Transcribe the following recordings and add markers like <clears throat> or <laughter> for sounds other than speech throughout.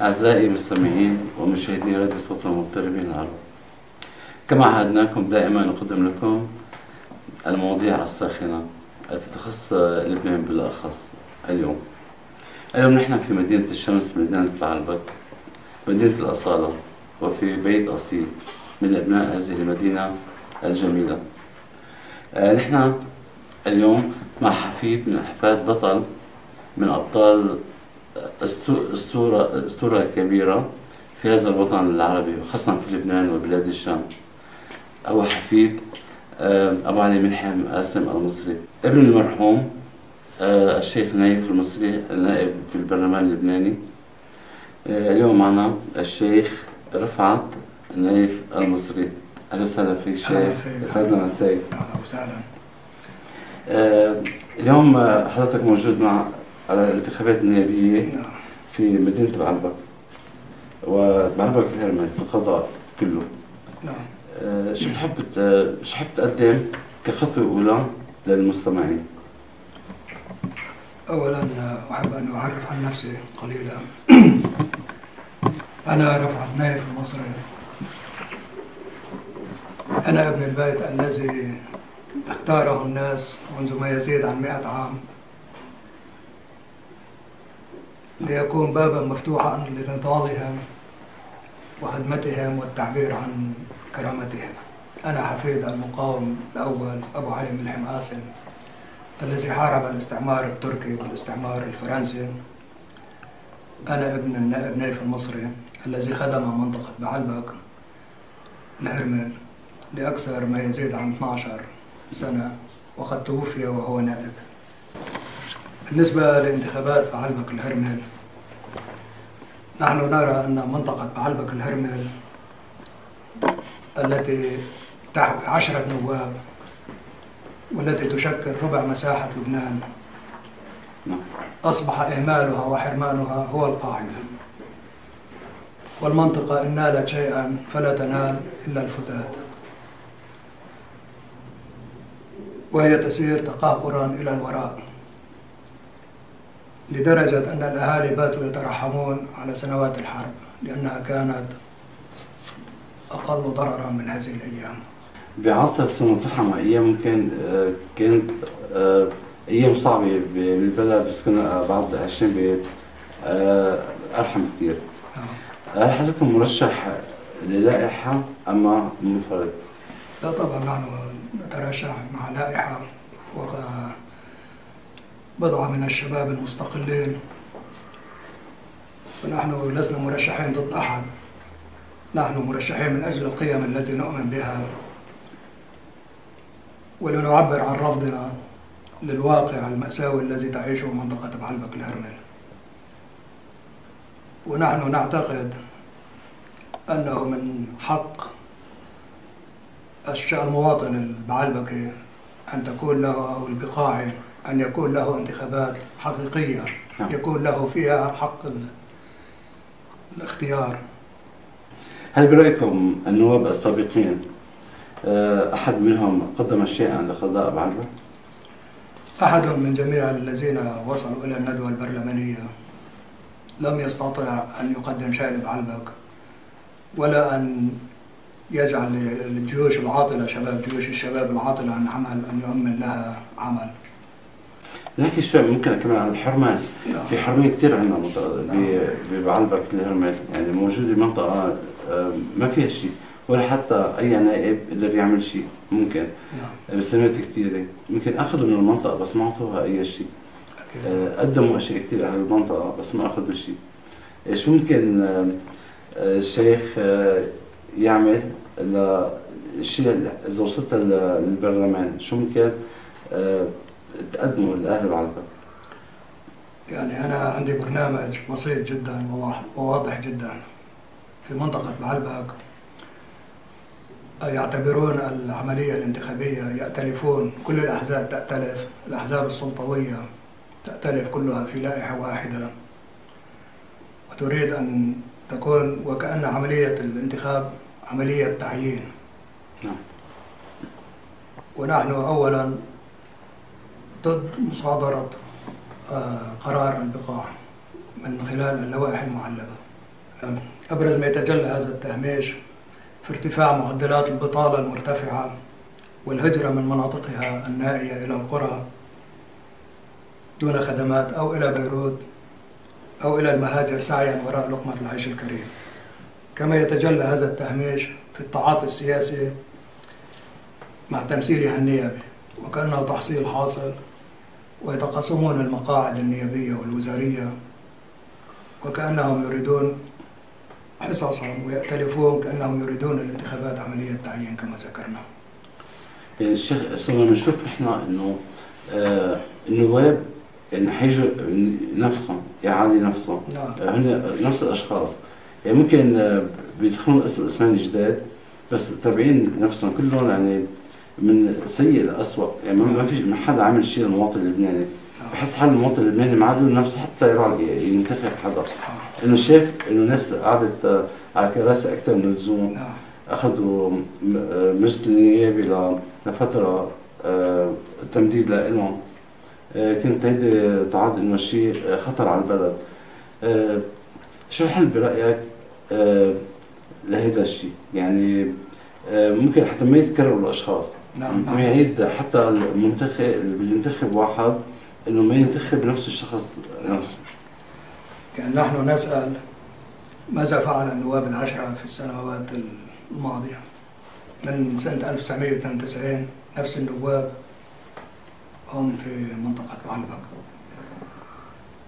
أعزائي المستمعين ومشاهدي راديو صوت المغتربين العرب كما عهدناكم دائما نقدم لكم المواضيع الساخنة التي تخص لبنان بالأخص اليوم. اليوم نحن في مدينة الشمس مدينة بعلبك مدينة الأصالة وفي بيت أصيل. من أبناء هذه المدينة الجميلة. آه، نحن اليوم مع حفيد من أحفاد بطل من أبطال أسطورة أسطورة كبيرة في هذا الوطن العربي وخاصة في لبنان وبلاد الشام. هو حفيد آه، أبو علي ملحم قاسم المصري. ابن المرحوم آه، الشيخ نايف المصري النائب في البرلمان اللبناني. اليوم معنا الشيخ رفعت نايف المصري. أهلا وسهلا فيك شيخ. يسعدنا مساك أهلا وسهلا. اليوم حضرتك موجود مع على الانتخابات النيابية نعم. في مدينة بعلبك وبعلبك الهرمل في القضاء كله. نعم. آه، شو بتحب شو بتحب تقدم كخطوة أولى للمستمعين؟ اولا أحب أن أعرف عن نفسي قليلا. <clears throat> أنا رفعت نايف المصري أنا ابن البيت الذي اختاره الناس منذ ما يزيد عن مئة عام. ليكون بابا مفتوحا لنضالهم وخدمتهم والتعبير عن كرامتهم. أنا حفيد المقاوم الأول أبو علي ملحم قاسم الذي حارب الاستعمار التركي والاستعمار الفرنسي. أنا ابن النائب نايف المصري الذي خدم منطقة بعلبك الهرمل لأكثر ما يزيد عن 12 سنة وقد توفي وهو نائب. بالنسبة لانتخابات بعلبك الهرمل نحن نرى أن منطقة بعلبك الهرمل التي تحوي عشرة نواب والتي تشكل ربع مساحة لبنان أصبح إهمالها وحرمانها هو القاعدة. والمنطقة إن نالت شيئا فلا تنال إلا الفتات. وهي تسير تقاقرا إلى الوراء لدرجة أن الأهالي باتوا يترحمون على سنوات الحرب لأنها كانت أقل ضررا من هذه الأيام. بعصر سنة ترحم أيام ممكن كانت أيام صعبة بالبلد بس كنا بعد 20 بيت أرحم كثير هل حضرتك مرشح للائحة أما منفرد؟ لا طبعا نحن نترشح مع لائحة بضعة من الشباب المستقلين. ونحن لسنا مرشحين ضد أحد. نحن مرشحين من أجل القيم التي نؤمن بها. ولنعبر عن رفضنا للواقع المأساوي الذي تعيشه منطقة بعلبك الهرمل. ونحن نعتقد أنه من حق المواطن البعلبكي أن تكون له أو البقاعي أن يكون له انتخابات حقيقية نعم. يكون له فيها حق الاختيار هل برأيكم النواب السابقين آه، أحد منهم قدم شيئا لقضاء بعلبة؟ أحد من جميع الذين وصلوا إلى الندوة البرلمانية لم يستطع أن يقدم شيء لبعلبك ولا أن يجعل للجيوش العاطلة شباب جيوش الشباب العاطلة عن عمل أن يؤمن لها عمل. نحكي شوي ممكن كمان عن الحرمان نعم. في حرمين كثير عندنا بعلبك الهرمل يعني موجودة منطقة آه، ما فيها شيء ولا حتى أي نائب قدر يعمل شيء ممكن. نعم. بسنوات كثيره ممكن أخذوا من المنطقة بس ما أعطوها أي شيء. آه، قدموا أشياء كثير على المنطقة بس ما أخذوا شيء. إيش ممكن آه، الشيخ يعمل للشيء إذا وصلت للبرلمان شو ممكن تقدموا لأهل العلبة؟ يعني أنا عندي برنامج بسيط جدا وواضح جدا في منطقة بعلبك يعتبرون العملية الانتخابية يأتلفون كل الأحزاب تأتلف الأحزاب السلطوية تأتلف كلها في لائحة واحدة وتريد أن تكون وكأن عملية الانتخاب عملية تعيين. نعم. ونحن أولا ضد مصادرة آه، قرار البقاع من خلال اللوائح المعلبة. أبرز ما يتجلى هذا التهميش في ارتفاع معدلات البطالة المرتفعة والهجرة من مناطقها النائية إلى القرى دون خدمات أو إلى بيروت أو إلى المهاجر سعيا وراء لقمة العيش الكريم. كما يتجلى هذا التهميش في التعاطي السياسي مع تمثيلها النيابي وكأنه تحصيل حاصل ويتقاسمون المقاعد النيابية والوزارية وكأنهم يريدون حصصا ويأتلفون كأنهم يريدون الانتخابات عملية تعيين كما ذكرنا. الشيخ صرنا بنشوف إحنا إنه آه النواب يعني حيجوا نفسهم يعادي نفسهم. نعم. هن نفس الأشخاص. يعني ممكن آه، بيدخلون اسم اسمان جداد بس تابعين نفسهم كلهم يعني من سيء لاسوء يعني ما في حدا عامل شيء للمواطن اللبناني. بحس حال المواطن اللبناني ما عاد له نفس حتى يروح ينتخب حدا. إنه شايف إنه الناس قعدت آه، على كراسي أكثر من اللزوم. أخذوا آه، مجلس النيابي لفترة تمديد لهم كنت هيدي تعد إنه شيء خطر على البلد. شو الحل برأيك؟ لهذا الشيء. يعني آه، ممكن حتى ما يتكرروا الأشخاص. نعم ما يعيد حتى المنتخب اللي بده ينتخب واحد إنه ما ينتخب نفس الشخص نفسه. يعني نحن نسأل ماذا فعل النواب العشرة في السنوات الماضية؟ من سنة 1992 نفس النواب هم في منطقة معلبك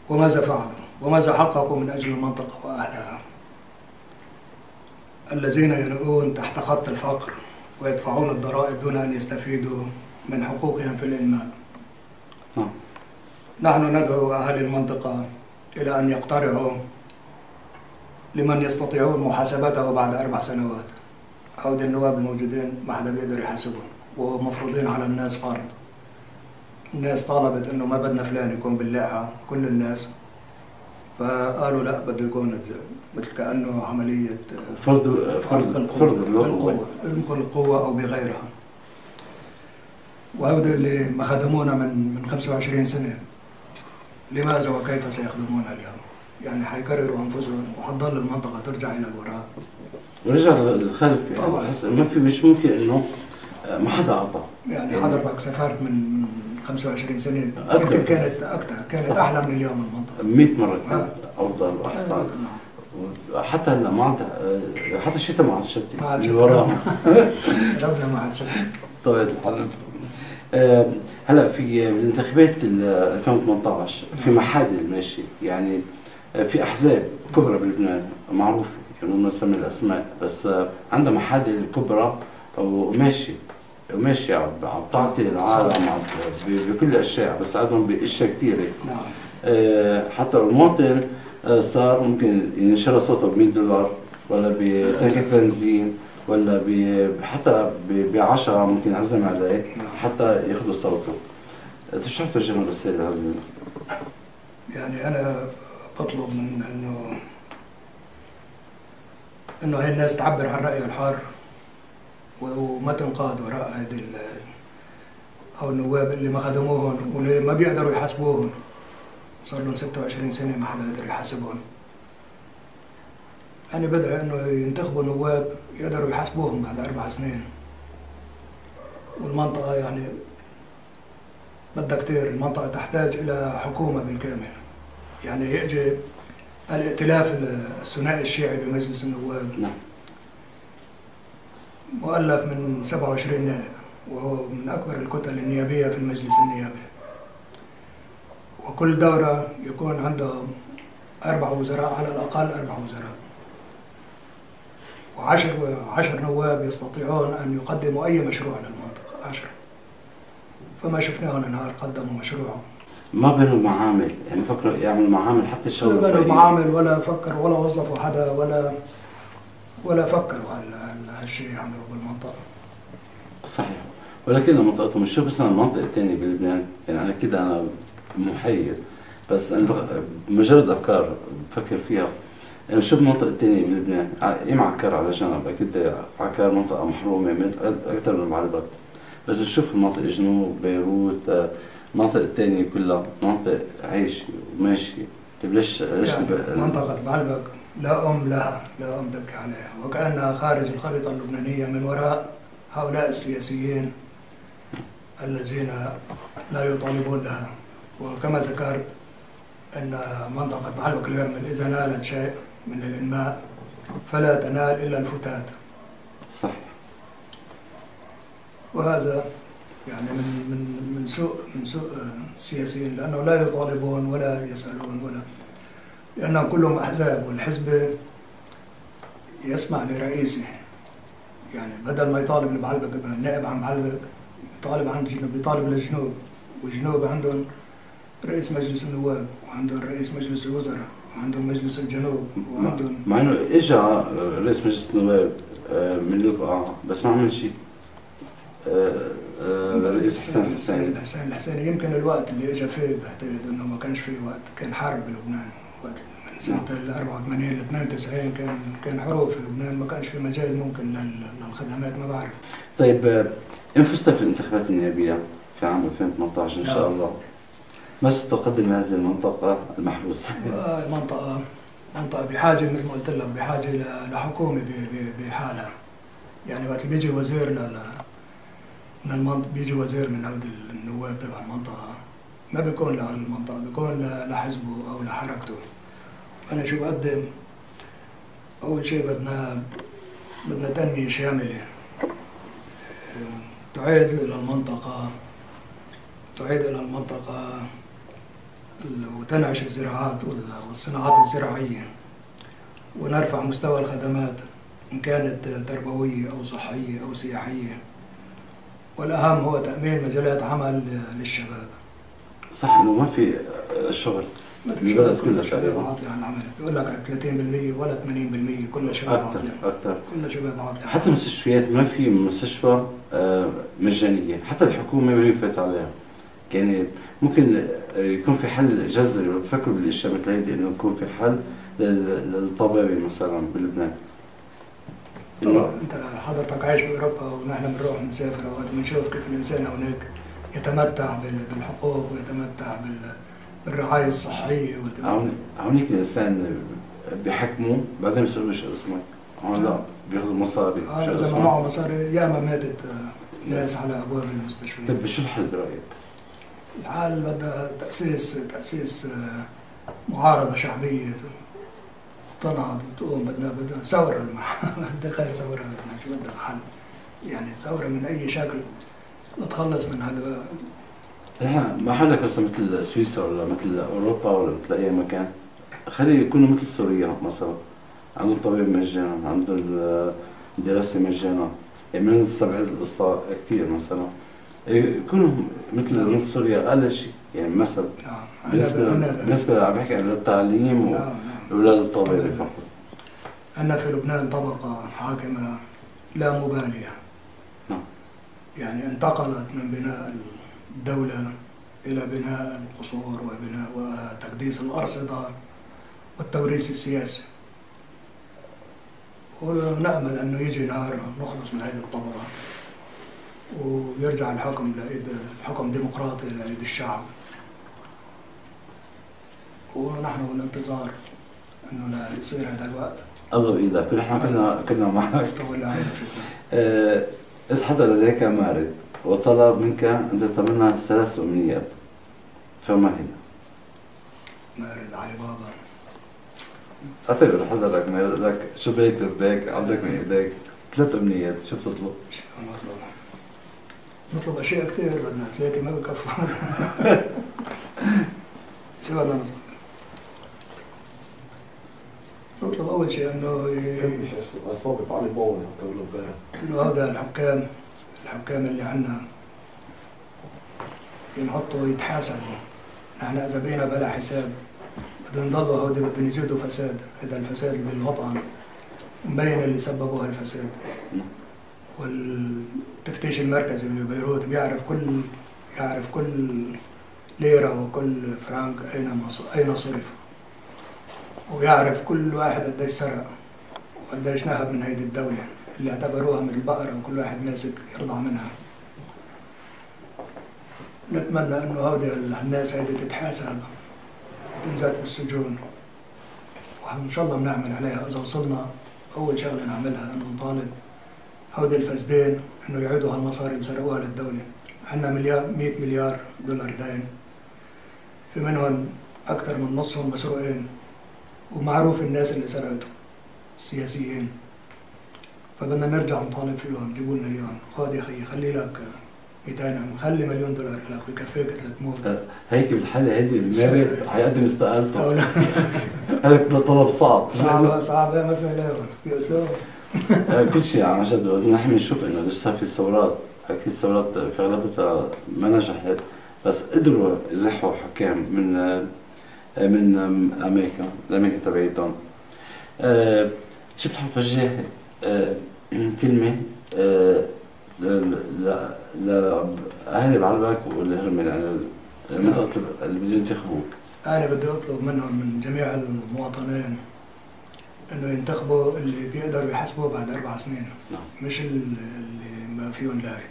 وماذا فعلوا؟ وماذا حققوا من أجل المنطقة وأهلها؟ الذين ينؤون تحت خط الفقر ويدفعون الضرائب دون أن يستفيدوا من حقوقهم في الإنماء نعم. نحن ندعو أهل المنطقة إلى أن يقترعوا لمن يستطيعون محاسبته بعد أربع سنوات. عود النواب الموجودين ما حدا بيقدر يحاسبهم ومفروضين على الناس فرض. الناس طالبت إنه ما بدنا فلان يكون باللاعة كل الناس. فقالوا لا بده يكون الز- مثل كأنه عملية فرض فرض فرض. بالقوة يمكن القوة أو بغيرها وهؤلاء اللي ما خدمونا من من 25 سنة لماذا وكيف سيخدمون اليوم؟ يعني حيكرروا أنفسهم وحتضل المنطقة ترجع إلى الوراء ورجع للخلف يعني طبعاً. ما في مش ممكن إنه آه، ما حدا أعطى يعني يعني- حضرتك سافرت من من 25 سنة أكثر. يمكن كانت أكثر كانت صح. أحلى من اليوم المنطقة 100 مرة كان أفضل وأحسن نعم. حتى هلا ما عاد حتى الشتاء ما عاد عاد اللي شتي. وراها ربنا ما عاد طبيعة الحال آه، هلا في بالانتخابات ال 2018 في محادل ماشي يعني آه، في أحزاب كبرى بلبنان معروفه يعني ما نسمي الأسماء بس آه، عندها محادل كبرى وماشي. وماشي عم تعطي العالم بكل الاشياء بس عندهم بأشياء كثيرة. نعم. حتى المواطن صار ممكن ينشرى صوته ب 100 دولار ولا بتنكة بنزين ولا ب- حتى ب 10 ممكن يعزم عليه حتى ياخذوا صوته. أنت شو عم توجه لهذا الناس؟ يعني أنا بطلب من إنه إنه هاي الناس تعبر عن رأيها الحر وما تنقاد وراء هذه أو النواب اللي ما خدموهم واللي ما بيقدروا يحاسبوهم صار لهم 26 سنة ما حدا قدر يحاسبهم. أنا بدعي إنه ينتخبوا نواب يقدروا يحاسبوهم بعد أربع سنين. والمنطقة يعني بدها كتير المنطقة تحتاج إلى حكومة بالكامل. يعني يجي الائتلاف الثنائي الشيعي بمجلس النواب. نعم. مؤلف من 27 نائب وهو من أكبر الكتل النيابية في المجلس النيابي. وكل دورة يكون عندهم أربع وزراء على الأقل أربع وزراء. وعشر عشر نواب يستطيعون أن يقدموا أي مشروع للمنطقة عشرة فما شفناهم نهار قدموا مشروع. ما بنوا معامل؟ يعني فكروا يعملوا معامل حتى الشغل ولا بنوا. معامل ولا فكروا ولا وظفوا حدا ولا ولا فكروا هال- هال- هالشيء يعملوه بالمنطقة. صحيح. ولكن منطقتهم شو بس المنطقة الثانية بلبنان؟ يعني أنا كده أنا محيد بس بغ- مجرد أفكار بفكر فيها. يعني شو المنطقة الثانية بلبنان؟ إيه معكر على جنب؟ أكيد عكر منطقة محرومة مثل أكثر من معلبك بس تشوف المنطقة جنوب بيروت آه، المنطقة الثانية كلها مناطق عايشة وماشية. طيب ليش ليش يعني منطقة بعلبك لا أم لها لا أم تبكي عليها وكأنها خارج الخريطة اللبنانية من وراء هؤلاء السياسيين الذين لا يطالبون لها. وكما ذكرت أن منطقة بعلبك اليرمل إذا نالت شيء من الإنماء فلا تنال إلا الفتات. صح وهذا يعني من من من سوء من سوء السياسيين لأنه لا يطالبون ولا يسألون ولا لانهم كلهم أحزاب والحزب يسمع لرئيسه. يعني بدل ما يطالب لبعلبك نائب عن بعلبك يطالب عن الجنوب يطالب للجنوب والجنوب عندهم رئيس مجلس النواب وعندهم رئيس مجلس الوزراء وعندهم مجلس الجنوب وعندهم مع انه اجى آه، رئيس مجلس النواب آه، من القاعة بس ما عمل شيء. آه، رئيس الحسين الحسين الحسيني يمكن الوقت اللي اجى فيه بعتقد إنه ما كانش فيه وقت كان حرب بلبنان وقت من سنة ال 84 ل 92 كان كان حروب في لبنان ما كانش في مجال ممكن لل- للخدمات ما بعرف. طيب إن فزت في الانتخابات النيابية في عام 2018 إن شاء نعم. الله ما ستقدم هذه المنطقة المحروسة <laughs> آه، منطقة منطقة بحاجة مثل ما قلت لك بحاجة ل- لحكومة ب- ب- بحالها. يعني وقت بيجي وزير ل من بيجي وزير من هودي النواب تبع المنطقة ما بيكون للمنطقه بيكون لحزبه أو لحركته. أنا شو بقدم؟ أول شيء بدنا بدنا تنمية شاملة. آه، تعيد إلى المنطقة تعيد إلى المنطقة ال- وتنعش الزراعات وال- والصناعات الزراعية. ونرفع مستوى الخدمات إن كانت تربوية أو صحية أو سياحية. والأهم هو تأمين مجالات عمل للشباب. صح إنه ما في شغل البلد كلها تقريبا. عاطلة عن العمل. بيقول لك 30% ولا 80% كلها شباب أكثر عاطلة. أكثر. كلها شباب عاطلة. حتى المستشفيات ما في مستشفى آه، مجانية حتى الحكومة ما ينفت عليها. يعني ممكن آه، يكون في حل جذري بفكروا بالاشياء مثل هيدي انه يكون في حل لل- للطبابة مثلا بلبنان. طبعا. أنت حضرتك عايش بأوروبا ونحن بنروح نسافر أوقات بنشوف كيف الإنسان هناك يتمتع بال- بالحقوق ويتمتع بال- بالرعاية الصحية هون هونيك الإنسان بيحكموا بعدين بيسألوه شو اسمك هون لا بياخذوا مصاري شو هذا إذا ما معه مصاري ياما ماتت آه، ناس على أبواب المستشفيات. طيب شو الحل برأيك؟ الحال بدها تأسيس تأسيس آه، معارضة شعبية. تنهض وتقوم بدنا بدنا ثورة <laughs> بدها غير بدنا شو بدها حل. يعني ثورة من أي شكل نتخلص من هال نحن ما حالك مثلا مثل سويسرا ولا مثل أوروبا ولا مثل أي مكان؟ خلي يكونوا مثل سوريا مثلا. عندهم طبيب مجانا عندهم دراسة مجانا. يعني ما نستبعد القصة كثير مثلا. يكونوا مثل مثل سوريا أقل شيء. يعني مثلا نعم. بالنسبة بالنسبة عم بحكي عن التعليم نعم و- نعم. ولا الطبيب فقط. عندنا في لبنان طبقة حاكمة لا مبالية. نعم. يعني انتقلت من بناء الدولة إلى بناء القصور وبناء وتقديس الأرصدة والتوريث السياسي. ونأمل أنه يجي نهار نخلص من هذه الطبقة. ويرجع الحكم لإيد الحكم ديمقراطي لإيد الشعب. ونحن بالانتظار أنه لا يصير هذا الوقت. الله بايدك نحن كنا كنا معك طول آه، إذا حدا لديك مارد وطلب منك أن تتمنى ثلاث أمنيات. فما هي؟ مارد علي بابا. اعتبر حضرتك مارد لك شو بيك لبيك عندك من ايديك ثلاث أمنيات شو بتطلب؟ شو نطلب نطلب أشياء كثير بدنا ثلاثة ما بكفوا شو بدنا نطلب؟ نطلب أول شيء ي- استضيف علي قبل امبارح إنه هذا الحكام الحكام اللي عنا ينحطوا يتحاسبوا نحن إذا بينا بلا حساب بدهم يضلوا هودي بدهم يزيدوا فساد هذا الفساد اللي بالوطن مبين اللي سببوا هالفساد والتفتيش المركزي ببيروت بيعرف كل يعرف كل ليرة وكل فرانك أين أين صرف. ويعرف كل واحد قديش سرق وقديش نهب من هيدي الدولة اللي اعتبروها مثل البقرة وكل واحد ماسك يرضع منها. نتمنى إنه هودي الناس هيدي تتحاسب وتنزل بالسجون وإن شاء الله بنعمل عليها. إذا وصلنا أول شغلة نعملها إنه نطالب هودي الفاسدين إنه يعيدوا هالمصاري اللي سرقوها للدولة. عندنا مليار 100 مليار دولار دين في منهم أكثر من نصهم مسروقين ومعروف الناس اللي سرقته السياسيين. فبدنا نرجع نطالب فيهم جيبوا لنا إياهم. خذ يا أخي خلي لك 200 خلي مليون دولار لك بكفيك لتموت هيك بالحالة هيدي المارد حيقدم استقالته. هذا <laughs> طلب صعب. صعبة صعبة ما في عليهم بيقتلوهم. آه، كل شيء عن جد. نحن نشوف إنه لسه في ثورات. أكيد ثورات في اغلبها ما نجحت. بس قدروا يزحوا حكام من من أمريكا الامريكا تبعيتهم. آه، آه، كلمة آه، ل- ل- لأهالي بعلبك والهرمة يعني المنطقة اللي بدهم ينتخبوك. أنا بدي أطلب منهم من جميع المواطنين إنه ينتخبوا اللي بيقدروا يحاسبوه بعد أربع سنين. نعم. مش ال- اللي ما فيهم لاي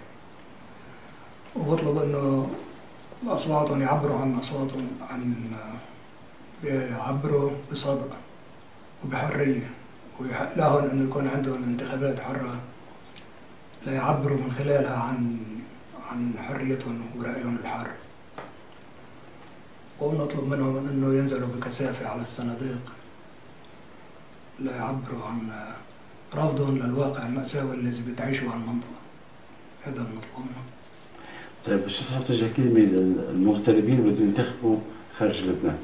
وبطلب إنه أصواتهم يعبروا عن أصواتهم عن بيعبروا بصدق وبحرية. ويحق لهم إنه يكون عندهم انتخابات حرة ليعبروا من خلالها عن عن حريتهم ورأيهم الحر ونطلب منهم انه ينزلوا بكثافة على الصناديق. ليعبروا عن رفضهم للواقع المأساوي الذي بتعيشه هالمنطقة هذا المطلوب. طيب شو بتحب توجه كلمة للمغتربين اللي بدهم ينتخبوا خارج لبنان.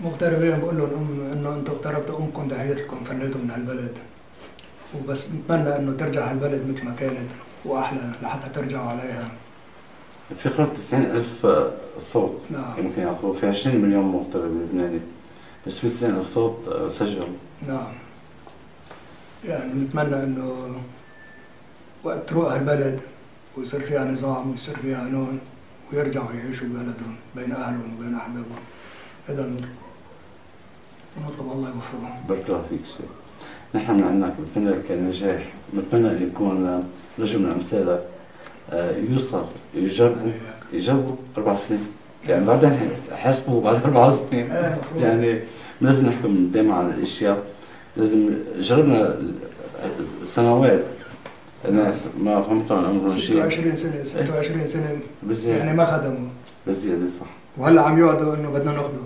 مغتربين بقول لهم إنه أنتم اغتربتوا أمكم دعيتكم فليتوا من هالبلد. وبس نتمنى إنه ترجع هالبلد مثل ما كانت وأحلى لحتى ترجعوا عليها. في قرابة 90 ألف صوت نعم. يمكن يعطوه في 20 مليون مغترب لبناني. بس في 90 ألف صوت آه، سجلوا. نعم. يعني نتمنى إنه وقت تروق هالبلد ويصير فيها نظام ويصير فيها قانون ويرجعوا يعيشوا ببلدهم بين أهلهم وبين أحبابهم. هذا المطلوب ونطلب الله يوفقهم. بارك الله فيك شيخ نحن من عندك بنتمنى لك النجاح بنتمنى أن يكون رجل من أمثالك آه، يوصل يجربوا يجربوا أربع سنين. يعني بعدين حاسبوا بعد أربع سنين يعني لازم نحكم دائما عن الأشياء. لازم جربنا السنوات. الناس ما فهمتوا عن أمر شيء 26 سنة 26 سنة. يعني بالزيادة ما خدموا بالزيادة صح. وهلا عم يقعدوا إنه بدنا ناخده.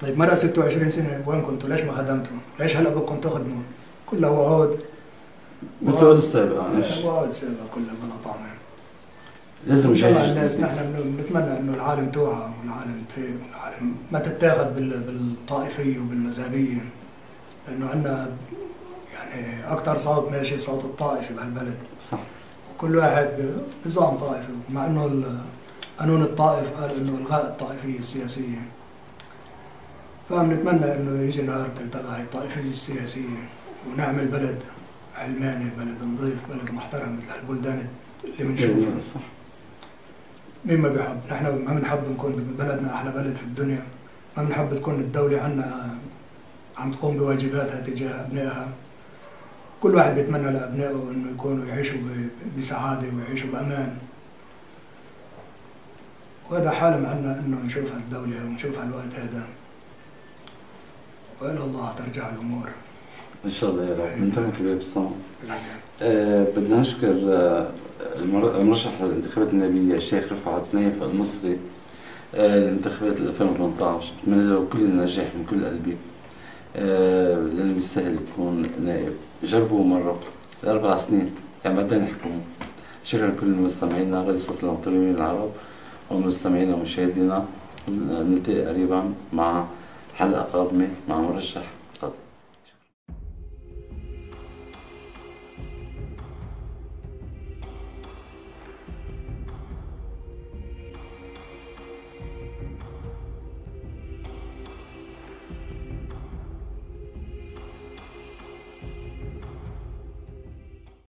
طيب مرة 26 سنة. وين كنتوا؟ ليش ما خدمتوا؟ ليش هلا بدكم تخدموا؟ كلها وعود. مثل الوقت السابق معلش. وعود سابقة كلها بلا طعمة لازم نجهز. الناس. نحن بن- بنتمنى إنه العالم توعى والعالم تفيق والعالم ما تتاخذ بال- بالطائفية وبالمذهبية. لأنه عندنا يعني أكثر صوت ماشي صوت الطائفي بهالبلد. صح. وكل واحد نظام طائفي مع إنه قانون الطائف قال إنه إلغاء الطائفية السياسية. فبنتمنى إنه يجي نهار تلتقى هاي الطائفيه السياسية ونعمل بلد علماني بلد نظيف بلد محترم مثل هالبلدان اللي بنشوفها. صح. مين ما بيحب نحن ما بنحب نكون ببلدنا أحلى بلد في الدنيا. ما بنحب تكون الدولة عنا عم تقوم بواجباتها تجاه أبنائها. كل واحد بيتمنى لأبنائه إنه يكونوا يعيشوا بسعادة ويعيشوا بأمان. وهذا حلم عنا إنه نشوف هالدولة ونشوف هالوقت هذا. وإلى الله ترجع الأمور. إن شاء الله يا رب. ننتهك الباب الصمت آه بدنا نشكر آه المر- المرشح للانتخابات النيابية الشيخ رفعت نايف المصري آه للانتخابات 2018 بتمنى له كل النجاح من كل قلبي. آه لأنه بيستاهل يكون نائب. جربوا مرة. لأربع سنين. يعني بعدين يحكموا شكرا لكل مستمعينا غادي صوت المغتربين العرب ومستمعينا ومشاهدينا بنلتقي قريبا مع حلقة قادمة مع مرشح.